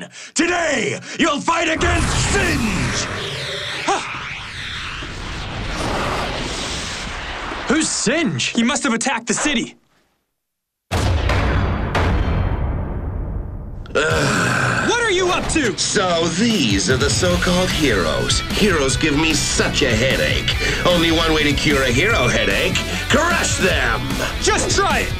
one. Today, you'll fight against Singe. Who's Singe? He must have attacked the city. what are you up to? So these are the so-called heroes. Heroes give me such a headache. Only one way to cure a hero headache. Crush them! Just try it.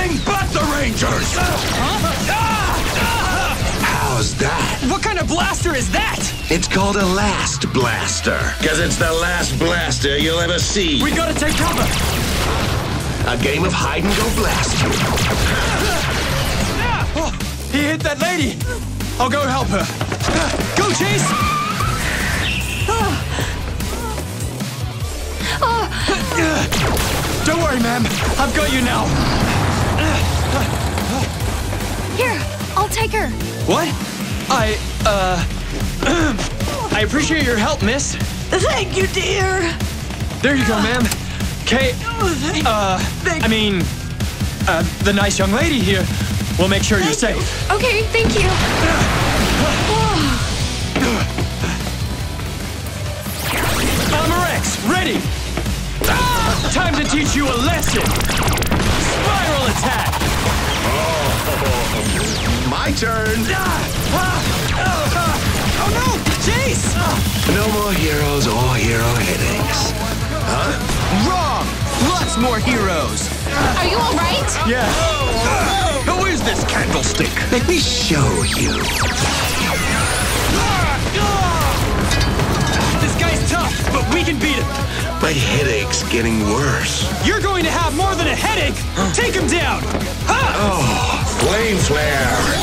Hitting everything but the Rangers. How's that? What kind of blaster is that? It's called a last blaster. Cause it's the last blaster you'll ever see. We gotta take cover. A game of hide and go blast. Oh, he hit that lady. I'll go help her. Go, Chase! Ah. Ah. Don't worry, ma'am. I've got you now. Here, I'll take her. What? I, uh... I appreciate your help, miss. Thank you, dear. There you go, ma'am. Kay, uh, I mean, uh, the nice young lady here will make sure you're safe. Okay, thank you. Armor X, ready! Ah, time to teach you a lesson! Spiral attack! My turn. Ah, ah, ah, oh no! Chase! No more heroes or hero headaches. Huh? Wrong! Lots more heroes! Are you all right? Yeah. Who is this candlestick? Let me show you. This guy's tough, but we can beat him. My headache's getting worse. You're going to have more than a headache. Take him down. Ha! Oh, flame flare.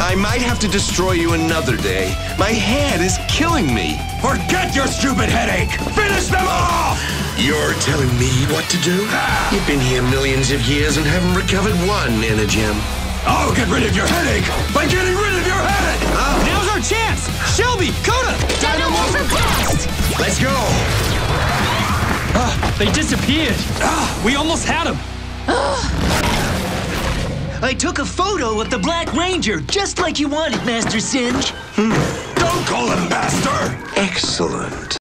I might have to destroy you another day. My head is killing me. Forget your stupid headache. Finish them off. You're telling me what to do? You've been here millions of years and haven't recovered one energem. I'll get rid of your headache by getting They disappeared. Ah, we almost had him. I took a photo of the Black Ranger, just like you wanted, Master Singe. Don't call him master. Excellent.